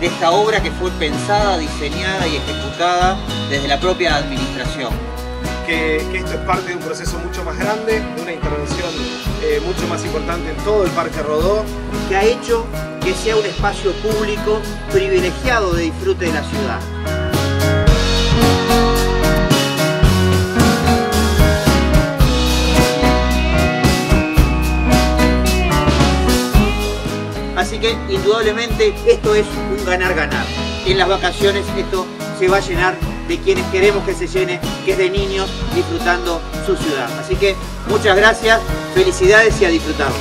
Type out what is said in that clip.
esta obra que fue pensada, diseñada y ejecutada desde la propia administración. Que, que esto es parte de un proceso mucho más grande, de una intervención eh, mucho más importante en todo el Parque Rodó. Que ha hecho que sea un espacio público privilegiado de disfrute de la ciudad. Así que indudablemente esto es un ganar-ganar. En las vacaciones esto se va a llenar de quienes queremos que se llene, que es de niños disfrutando su ciudad. Así que muchas gracias, felicidades y a disfrutar.